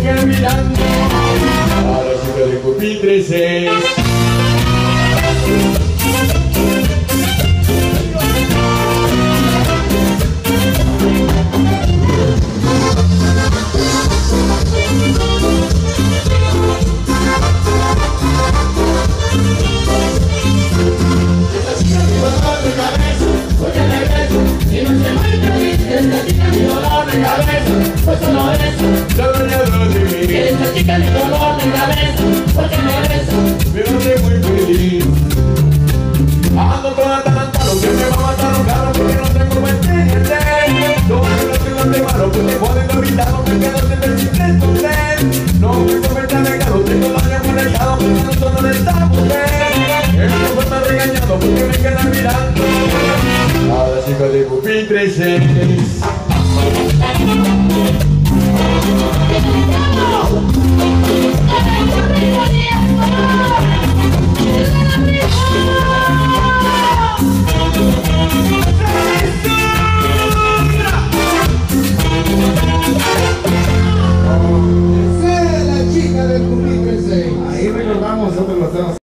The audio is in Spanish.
Quiero mirando. A otra pues eso no es Doña Eres una chica de color de una vez, porque me ves Me hace muy feliz Ando toda tan caro, que me va a matar un carro porque no tengo buen tente No, no tengo este malo, que me ponen invitado, que quedo siempre sin tente No, me de caro, tengo varios conectados, porque no son donde estamos Esto está regañando porque me quedan mirando a la chica de pupitre 6 Thank you.